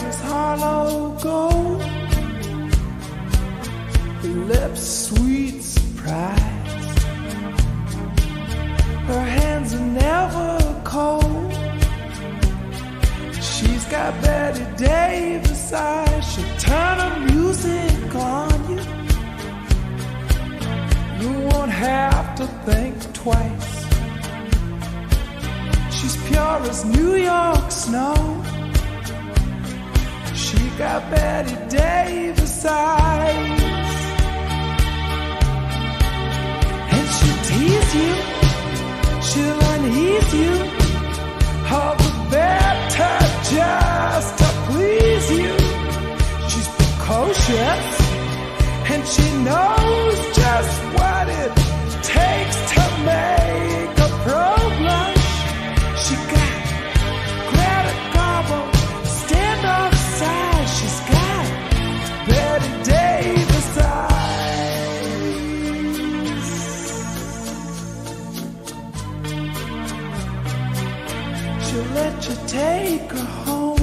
hair Harlow gold, her lips sweet surprise. Her hands are never cold. She's got Bette Davis eyes. She'll turn her music on you. You won't have to think twice. She's pure as New York snow. Got Bette Davis eyes. And she'll tease you. She'll unease you. All the better just to please you. She's precocious. And she knows just what it takes to make let you take her home.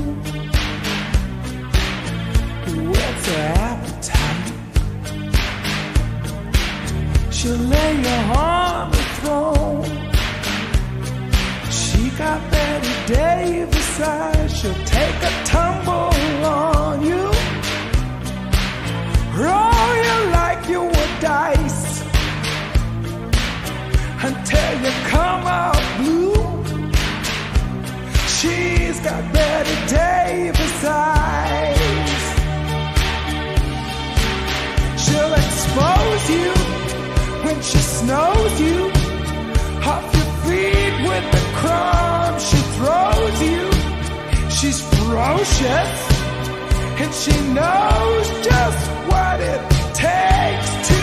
You when she snows you off your feet with the crumbs she throws you. She's ferocious and she knows just what it takes to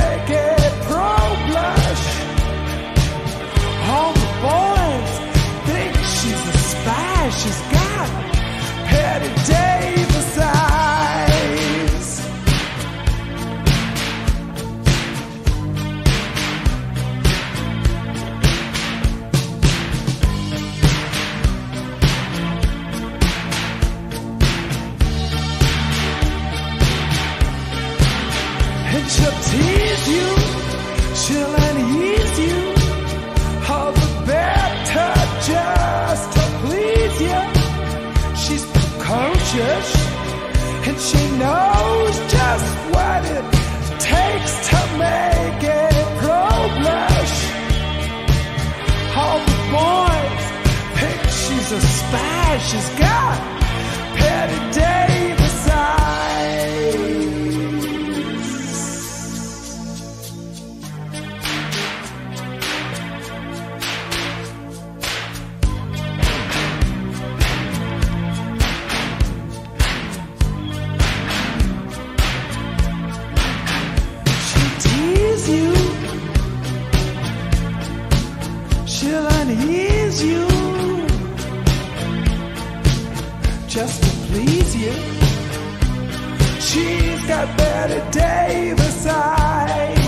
make it pro blush. All the boys think she's a spy. She's got Bette Davis she'll tease you, she'll unease you, all the better just to please you. She's precocious, and she knows just what it takes to make it pro blush. All the boys think she's a spy. She's got Bette Davis Unease you. Just to please you. She's got Bette Davis eyes.